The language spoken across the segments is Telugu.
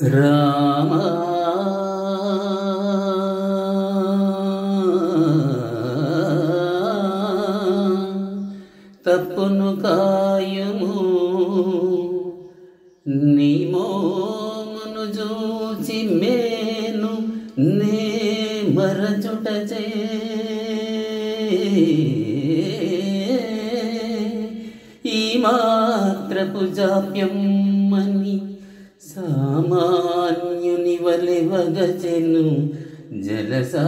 రామా. తప్పును కాయము నీ మోమును చూచి మేను నే మరచుటచే ఈ మాత్రపు జాప్యం మని సామాన్యుని వలె వగచెను జలసాగరమే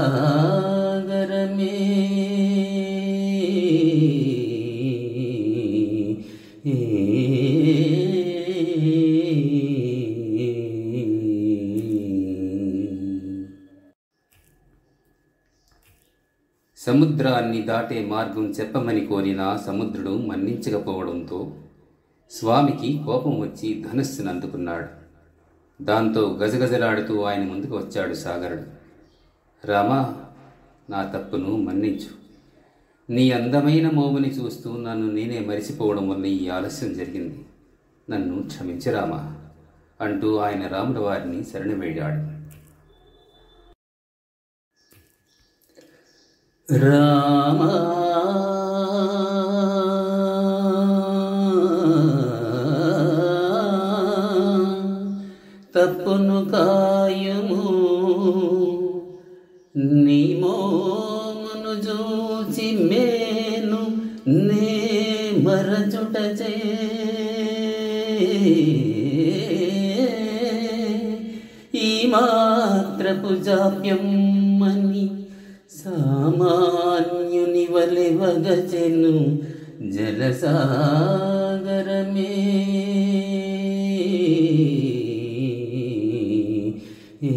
సముద్రాన్ని దాటే మార్గం చెప్పమని కోరిన సముద్రుడు మన్నించకపోవడంతో స్వామికి కోపం వచ్చి ధనస్సును అందుకున్నాడు. దాంతో గజగజలాడుతూ ఆయన ముందుకు వచ్చాడు సాగరుడు. రామా నా తప్పును మన్నించు. నీ అందమైన మోముని చూస్తూ నన్ను నేనే మరిచిపోవడం వల్ల ఈ ఆలస్యం జరిగింది. నన్ను క్షమించు రామా అంటూ ఆయన రాముల వారిని శరణవేడాడు రామా మరచుటచే. ఈ మాత్రపు జాప్యం మని సామాన్యుని వలె వగచెను జలసాగరమే. ఏ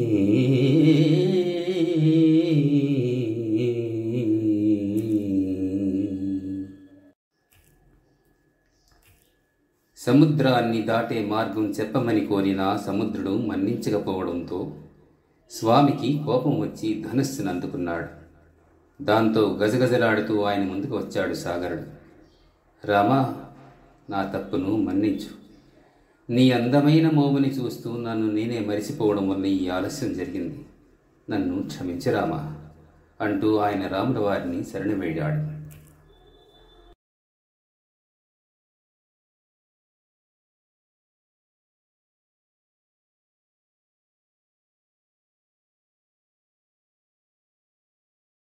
సముద్రాన్ని దాటే మార్గం చెప్పమని కోరిన సముద్రుడు మన్నించకపోవడంతో స్వామికి కోపం వచ్చి ధనస్సును అందుకున్నాడు. దాంతో గజగజలాడుతూ ఆయన ముందుకు వచ్చాడు సాగరుడు. రామా నా తప్పును మన్నించు. నీ అందమైన మోముని చూస్తూ నన్ను నేనే మరిచిపోవడం వల్ల ఈ ఆలస్యం జరిగింది. నన్ను క్షమించు రామా అంటూ ఆయన రాముల వారిని శరణవేడాడు